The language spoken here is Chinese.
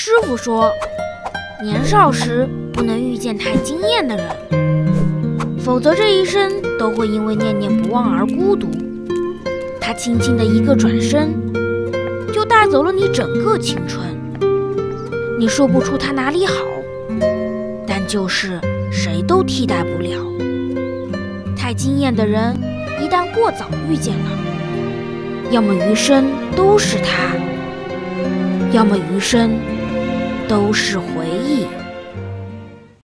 师傅说，年少时不能遇见太惊艳的人，否则这一生都会因为念念不忘而孤独。他轻轻的一个转身，就带走了你整个青春。你说不出他哪里好，但就是谁都替代不了。太惊艳的人，一旦过早遇见了，要么余生都是他，要么余生。都是回忆。